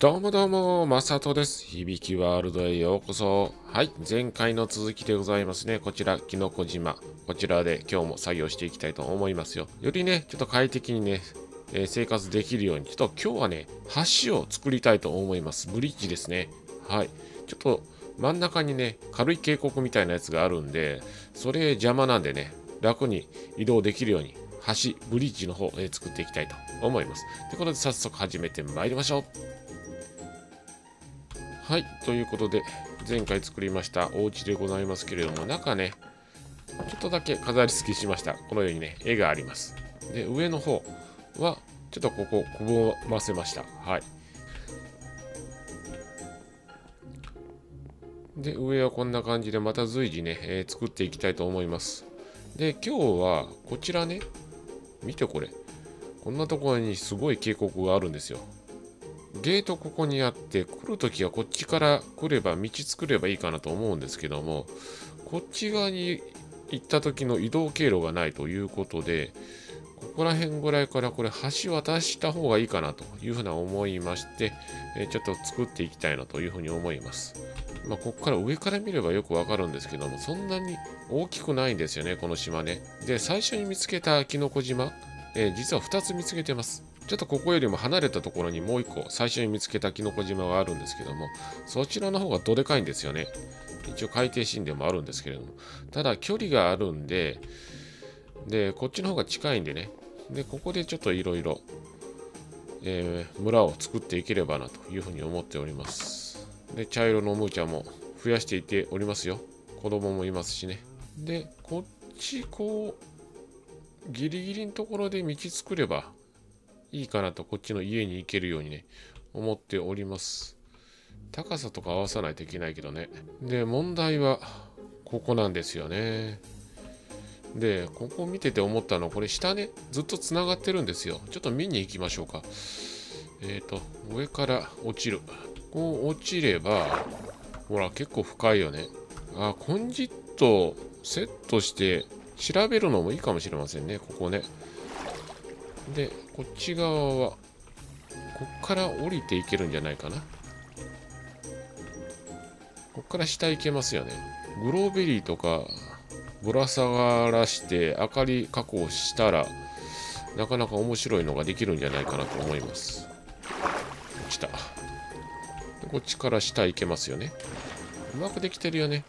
どうもどうも、まさとです。響きワールドへようこそ。はい、前回の続きでございますね。こちら、きのこ島。こちらで今日も作業していきたいと思いますよ。よりね、ちょっと快適にね、えー、生活できるように、ちょっと今日はね、橋を作りたいと思います。ブリッジですね。はい。ちょっと真ん中にね、軽い渓谷みたいなやつがあるんで、それ邪魔なんでね、楽に移動できるように、橋、ブリッジの方、えー、作っていきたいと思います。ということで、早速始めてまいりましょう。はい、ということで、前回作りましたお家でございますけれども、中ね、ちょっとだけ飾り付けしました。このようにね、絵があります。で、上の方は、ちょっとここ、くぼませました。はい。で、上はこんな感じで、また随時ね、えー、作っていきたいと思います。で、今日は、こちらね、見てこれ。こんなところにすごい渓谷があるんですよ。ゲートここにあって来るときはこっちから来れば道作ればいいかなと思うんですけどもこっち側に行った時の移動経路がないということでここら辺ぐらいからこれ橋渡した方がいいかなというふうな思いまして、えちょっと作っていきたいなというふうに思います。まあ、ここから上から見ればよくわかるんですけどもそんなに大きくないんですよねこの島ね。で最初に見つけたキノコ島、え、実は2つ見つけてます。ちょっとここよりも離れたところにもう一個最初に見つけたキノコ島があるんですけどもそちらの方がどでかいんですよね。一応海底神殿もあるんですけれども。ただ距離があるんででこっちの方が近いんでね。でここでちょっといろいろ村を作っていければなというふうに思っております。で茶色のおもちゃも増やしていっておりますよ。子供もいますしね。でこっちこうギリギリのところで道作ればいいかなとこっちの家に行けるようにね思っております。高さとか合わさないといけないけどね。で問題はここなんですよね。でここ見てて思ったのこれ下ねずっとつながってるんですよ。ちょっと見に行きましょうか。えっ、ー、と上から落ちる。こう落ちればほら結構深いよね。あコンジットセットして調べるのもいいかもしれませんねここね。でこっち側はこっから降りていけるんじゃないかな。こっから下行けますよね。グローベリーとかぶら下がらして明かり確保したらなかなか面白いのができるんじゃないかなと思います。落ちたこっちから下行けますよね。うまくできてるよね。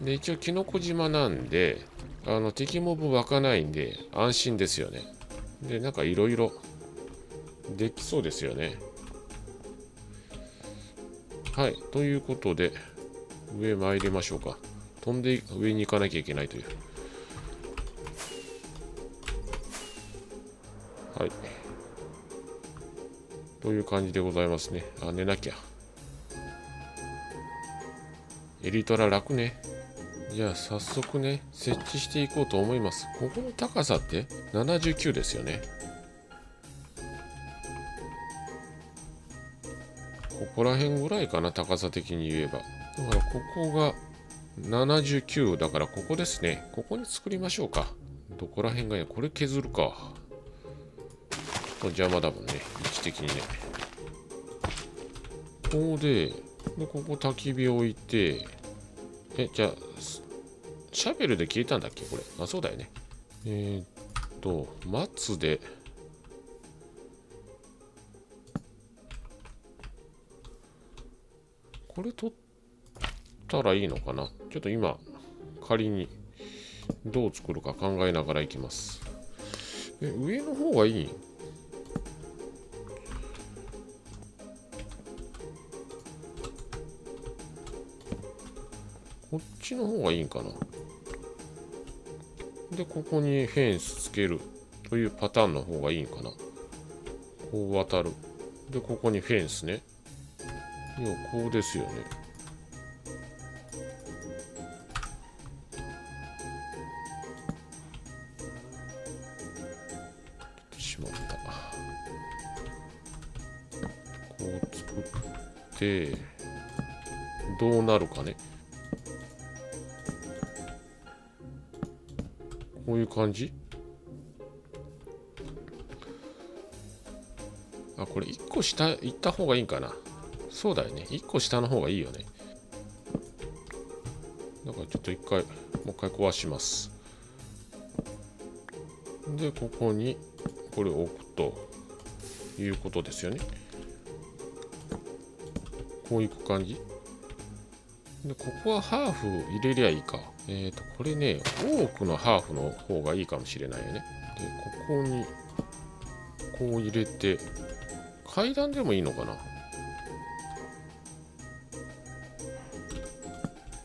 で一応キノコ島なんであの敵モブ湧かないんで安心ですよね。で、なんかいろいろできそうですよね。はい。ということで、上参りましょうか。飛んで上に行かなきゃいけないという。はい。という感じでございますね。あ、寝なきゃ。エリトラ楽ね。じゃあ早速ね、設置していこうと思います。ここの高さって79ですよね。ここら辺ぐらいかな、高さ的に言えば。だからここが79だからここですね。ここに作りましょうか。どこら辺がいいこれ削るか。邪魔だもんね。位置的にね。ここで、でここ焚き火置いて、え、じゃあ、シャベルで消えたんだっけ？これ。あ、そうだよね。えー、っと、松で、これ取ったらいいのかな？ちょっと今、仮にどう作るか考えながらいきます。え、上の方がいい？こっちの方がいいんかな？で、ここにフェンスつけるというパターンの方がいいんかなこう渡る。で、ここにフェンスね。いや、こうですよね。しまった。こう作って、どうなるかね。こういう感じ？あ、これ1個下行った方がいいんかな？そうだよね。1個下の方がいいよね。だからちょっと一回もう一回壊します。でここにこれを置くということですよね。こういく感じ。でここはハーフ入れりゃいいか。えっ、ー、とこれね多くのハーフの方がいいかもしれないよね。でここにこう入れて階段でもいいのかな？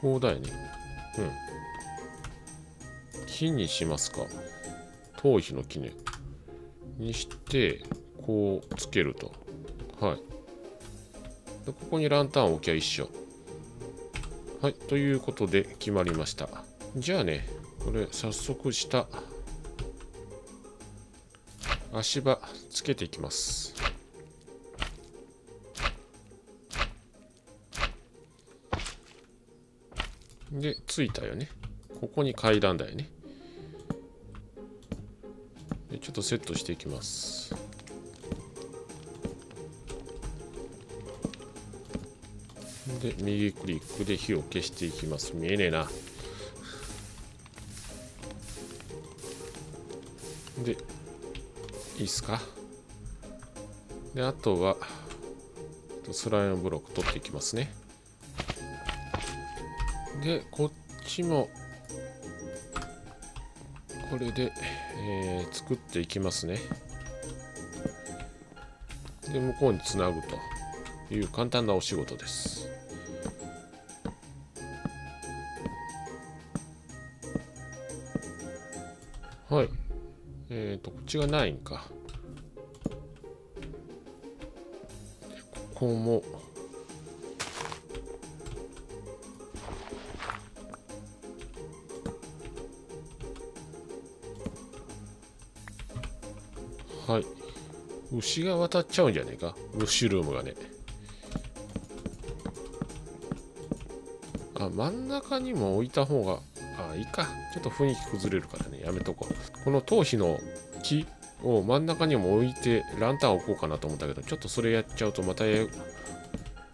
こうだよね。うん。木にしますか。頭皮の木ね。にしてこうつけると。はい。でここにランタンを置きゃ一緒。はいということで決まりました。じゃあねこれ早速下足場つけていきます。でついたよね。ここに階段だよね。でちょっとセットしていきます。で右クリックで火を消していきます。見えねえな。でいいっすか？であとはスライムブロック取っていきますね。でこっちもこれで、えー、作っていきますね。で向こうにつなぐという簡単なお仕事です。はい。えっ、ー、とこっちがないんか。ここも。はい。牛が渡っちゃうんじゃねえか？ブッシュルームがね。あ真ん中にも置いた方があいいか。ちょっと雰囲気崩れるからね。やめとこう。この頭皮の木を真ん中にも置いてランタン置こうかなと思ったけどちょっとそれやっちゃうとまた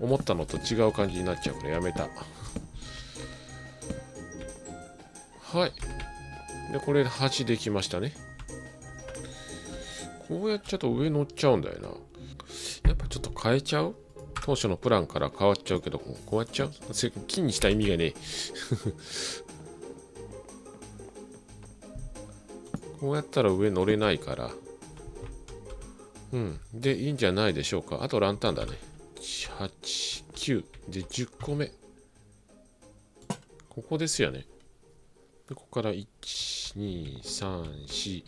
思ったのと違う感じになっちゃうからやめた。はい。でこれ橋できましたね。こうやっちゃうと上乗っちゃうんだよな。やっぱちょっと変えちゃう？当初のプランから変わっちゃうけど、こうやっちゃう？金にした意味がねこうやったら上乗れないから。うん。で、いいんじゃないでしょうか。あとランタンだね。8、9。で、10個目。ここですよね。でここから1、2、3、4、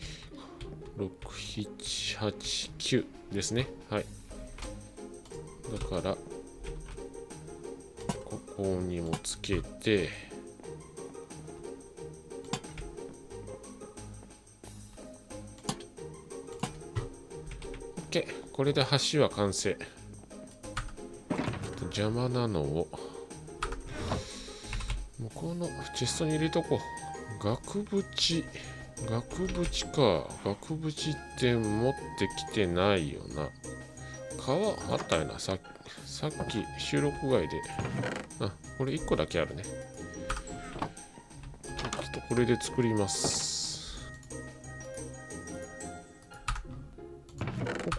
6789ですねはいだからここにもつけてこれで橋は完成邪魔なのを向こうのチェストに入れとこう額縁額縁か。額縁って持ってきてないよな。皮あったよな。ささっき収録外で。あ、これ1個だけあるね。ちょっとこれで作ります。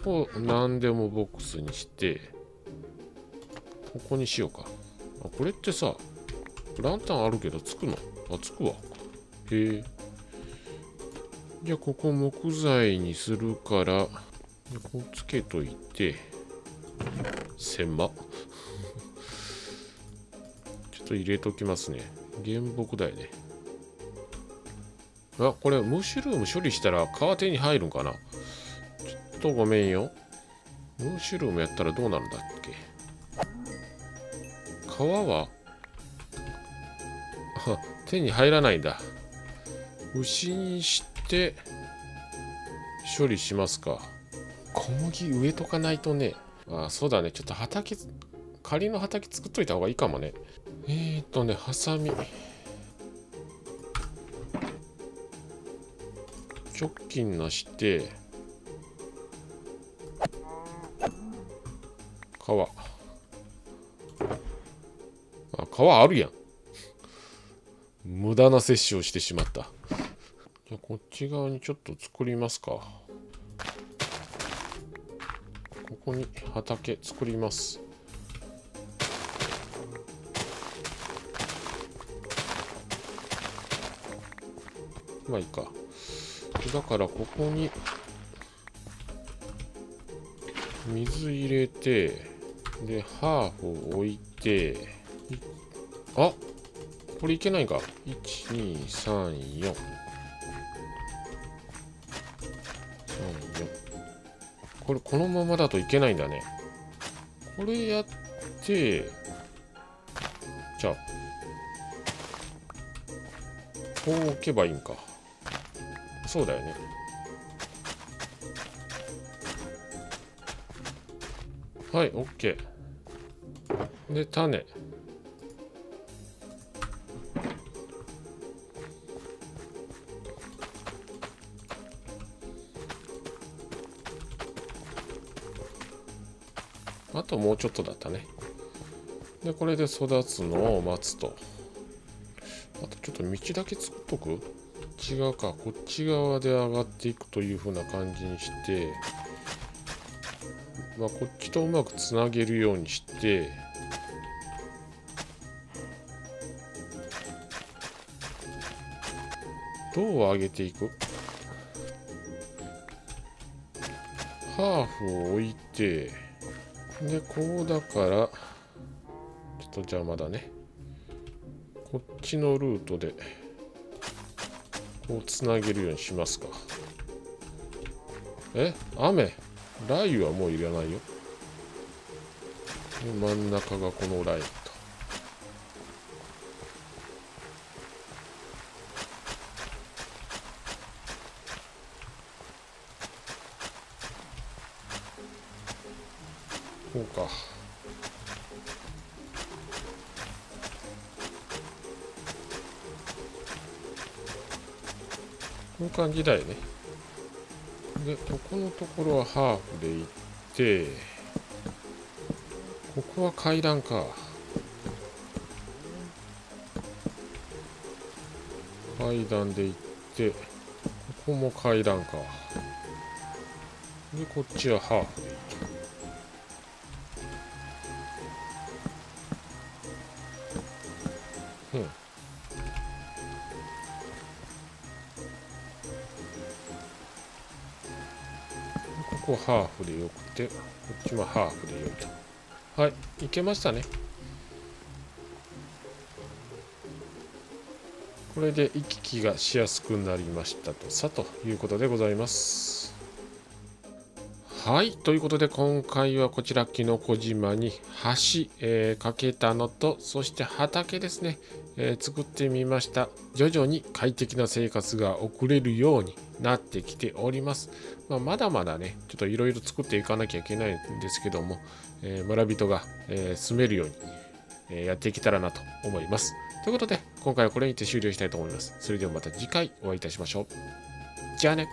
ここ何でもボックスにして、ここにしようか。あ、これってさ、ランタンあるけどつくの？あ、つくわ。へえ。じゃあここ木材にするからこうつけといて千間 ちょっと入れときますね原木だよねあこれムッシュルーム処理したら皮手に入るんかな？とごめんよ。ムッシュルームやったらどうなるんだっけ？皮は？あ手に入らないんだ。牛にして処理しますか。小麦植えとかないとね。あそうだね。ちょっと畑仮の畑作っといた方がいいかもね。えーとねハサミ。直近なして皮皮あるやん。無駄な摂取をしてしまった。じゃあこっち側にちょっと作りますか。ここに畑作ります。まあいいか。だからここに水入れてでハーフを置いてあこれいけないか。1234これこのままだといけないんだね。これやってじゃあこう置けばいいんか。そうだよね。はい OK で種。あともうちょっとだったね。でこれで育つのを待つと。あとちょっと道だけ作っとく？違うかこっち側で上がっていくという風な感じにして。まあこっちとうまくつなげるようにしてどう上げていく。ハーフを置いてでこうだからちょっと邪魔だね。こっちのルートでこうつなげるようにしますか。え？雨？雷雨はもういらないよ。で真ん中がこのラインと。こうか。こういう感じだよね。でここのところはハーフで行ってここは階段か。階段で行ってここも階段か。でこっちはハーフハーフでよくてこっちもハーフでよいとはいいけましたね。これで行き来がしやすくなりましたとさということでございます。はいということで今回はこちらきのこ島に橋、えー、かけたのとそして畑ですね、えー、作ってみました。徐々に快適な生活が送れるように。なってきております、まあ、まだまだねちょっといろいろ作っていかなきゃいけないんですけども、えー、村人が、え住めるように、えやっていけたらなと思います。ということで今回はこれにて終了したいと思います。それではまた次回お会いいたしましょう。じゃあね。